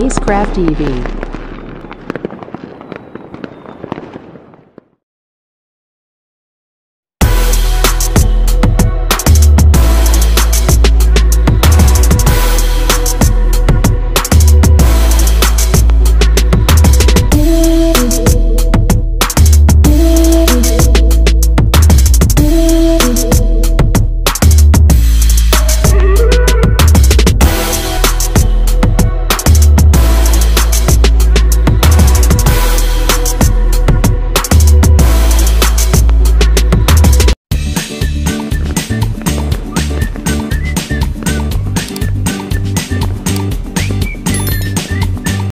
Spacecraft EV.